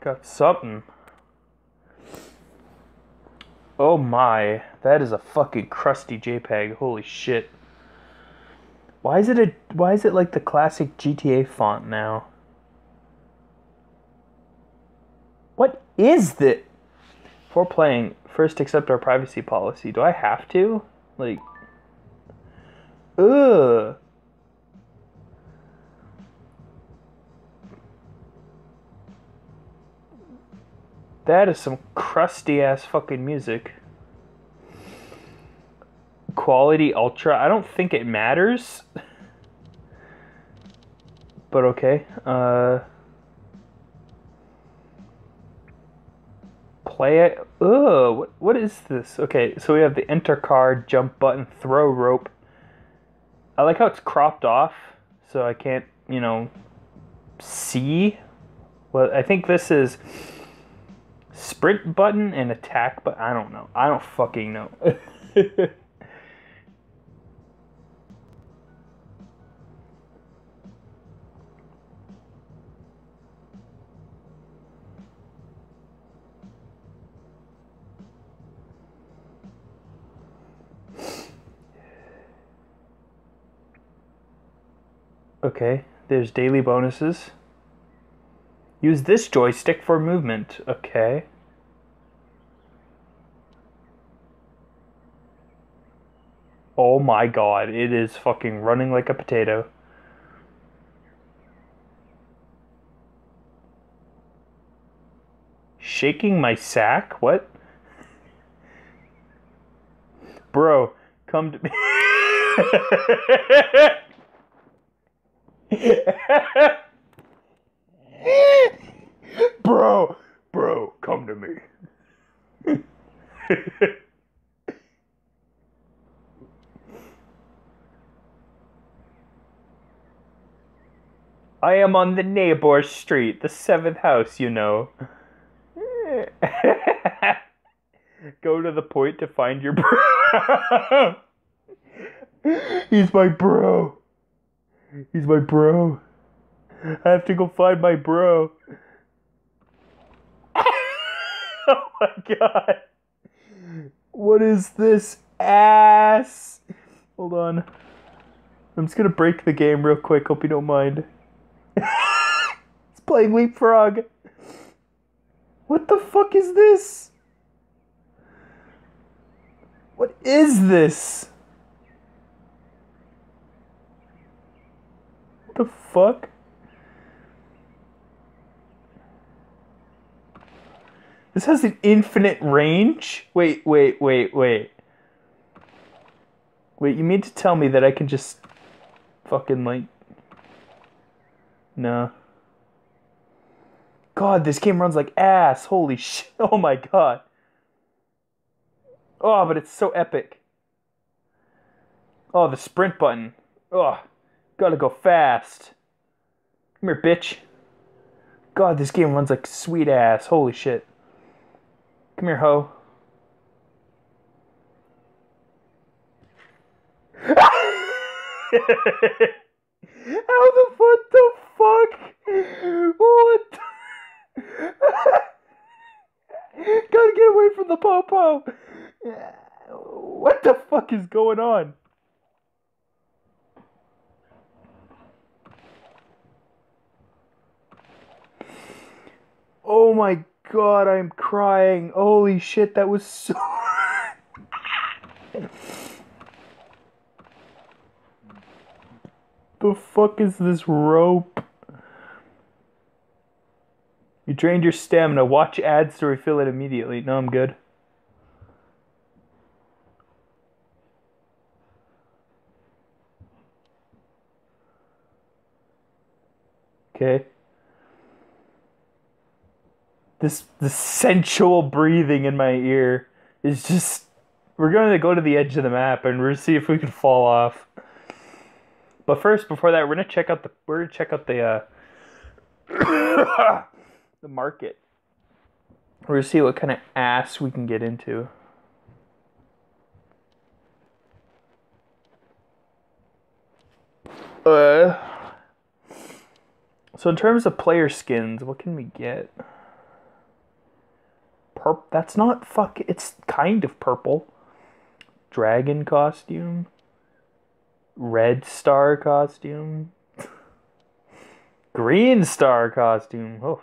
Got something. Oh my, that is a fucking crusty JPEG. Holy shit. Why is it a why is it like the classic GTA font now? What is that? For playing, first accept our privacy policy. Do I have to? Like Ugh. That is some crusty ass fucking music. Quality ultra. I don't think it matters. But okay. Uh play it. Ugh, what, what is this? Okay, so we have the enter card, jump button, throw rope. I like how it's cropped off, so I can't, you know, see. Well, I think this is sprint button and attack but I don't know. I don't fucking know. okay, there's daily bonuses. Use this joystick for movement. Okay. Oh my god, it is fucking running like a potato. Shaking my sack? What? Bro, come to me. bro, bro, come to me. I am on the neighbor street, the seventh house, you know. Go to the point to find your bro. He's my bro. He's my bro. I have to go find my bro. oh my god. What is this ass? Hold on. I'm just gonna break the game real quick. Hope you don't mind. it's playing leapfrog. What the fuck is this? What is this? What the fuck? This has an infinite range? Wait, wait, wait, wait. Wait, you mean to tell me that I can just fucking like no. God, this game runs like ass. Holy shit. Oh my god. Oh, but it's so epic. Oh, the sprint button. Oh, gotta go fast. Come here, bitch. God, this game runs like sweet ass. Holy shit. Come here, ho. How the what the fuck? What? Gotta get away from the popo. What the fuck is going on? Oh my god, I'm crying. Holy shit, that was so. the fuck is this rope? You drained your stamina. Watch ads to refill it immediately. No, I'm good. Okay. This the sensual breathing in my ear is just we're going to go to the edge of the map and we're see if we can fall off. But first, before that, we're gonna check out the we're gonna check out the uh, the market. We're gonna see what kind of ass we can get into. Uh, so in terms of player skins, what can we get? Purp. That's not fuck. It's kind of purple. Dragon costume. Red star costume. Green star costume. Oh.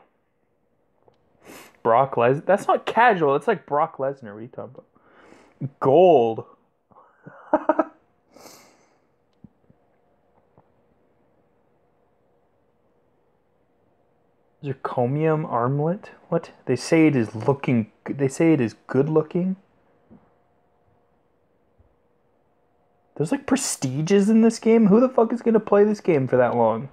Brock Lesnar. That's not casual. It's like Brock Lesnar. What are you talking about? Gold. Zirconium armlet? What? They say it is looking. They say it is good looking. There's like prestiges in this game. Who the fuck is gonna play this game for that long?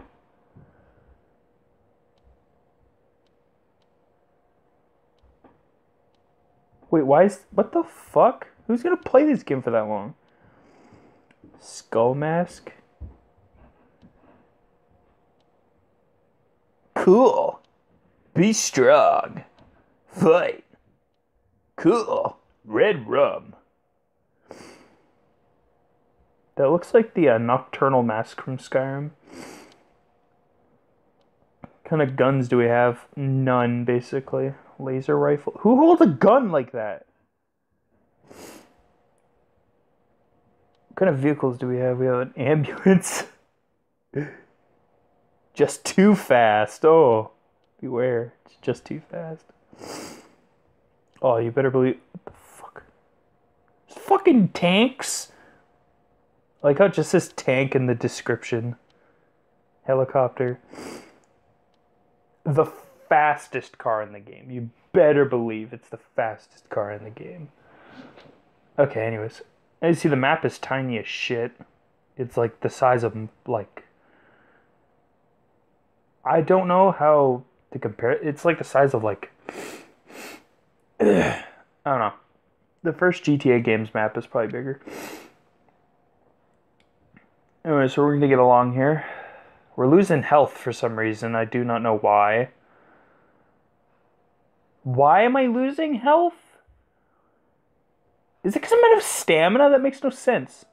Wait, why is what the fuck? Who's gonna play this game for that long? Skull mask. Cool. Be strong. Fight. Cool. Red rum. That looks like the uh, Nocturnal Mask from Skyrim. kind of guns do we have? None, basically. Laser rifle. Who holds a gun like that? What kind of vehicles do we have? We have an ambulance. just too fast. Oh, beware. It's just too fast. Oh, you better believe. What the fuck? fucking tanks. Like how it just says tank in the description. Helicopter. The fastest car in the game. You better believe it's the fastest car in the game. Okay, anyways. As you see, the map is tiny as shit. It's like the size of, like. I don't know how to compare it. It's like the size of, like. I don't know. The first GTA games map is probably bigger. Anyway, so we're to get along here. We're losing health for some reason. I do not know why. Why am I losing health? Is it because I'm out of stamina? That makes no sense.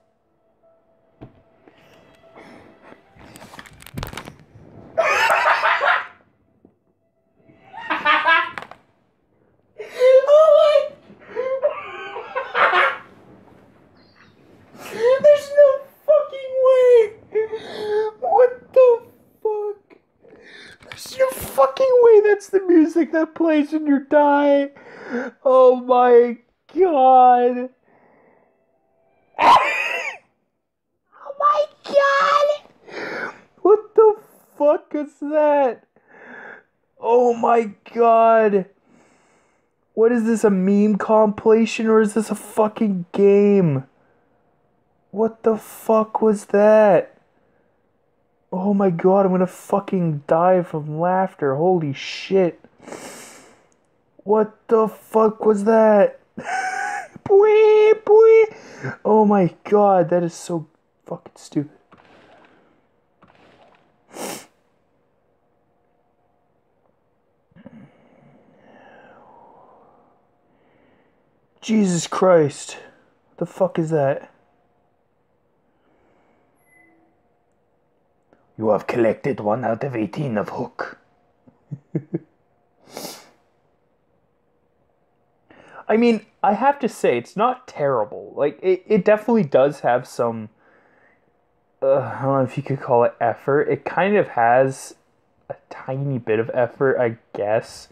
Music that plays when you die. Oh my god. oh my god. What the fuck is that? Oh my god. What is this, a meme compilation or is this a fucking game? What the fuck was that? Oh my god, I'm gonna fucking die from laughter. Holy shit. What the fuck was that? boy, boy. Oh my god, that is so fucking stupid. Jesus Christ. The fuck is that? You have collected one out of 18 of Hook. I mean, I have to say, it's not terrible. Like, it, it definitely does have some. Uh, I don't know if you could call it effort. It kind of has a tiny bit of effort, I guess,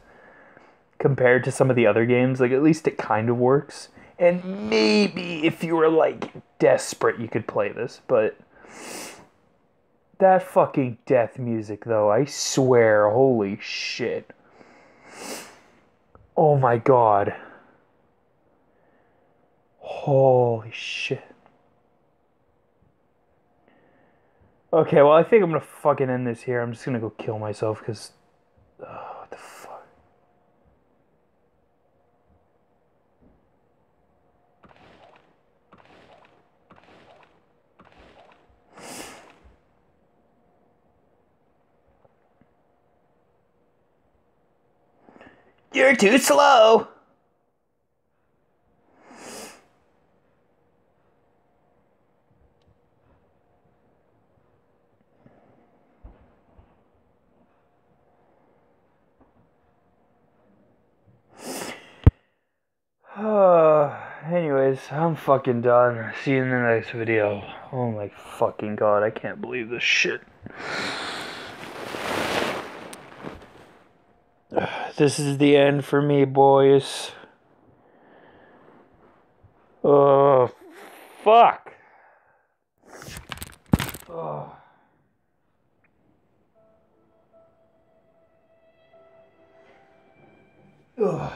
compared to some of the other games. Like, at least it kind of works. And maybe if you were, like, desperate, you could play this, but that fucking death music, though, I swear, holy shit. Oh my god. Holy shit. Okay, well, I think I'm gonna fucking end this here. I'm just gonna go kill myself because. Oh, You're too slow. anyways, I'm fucking done. See you in the next video. Oh my fucking god, I can't believe this shit. This is the end for me, boys. Oh, fuck. Oh. Ugh.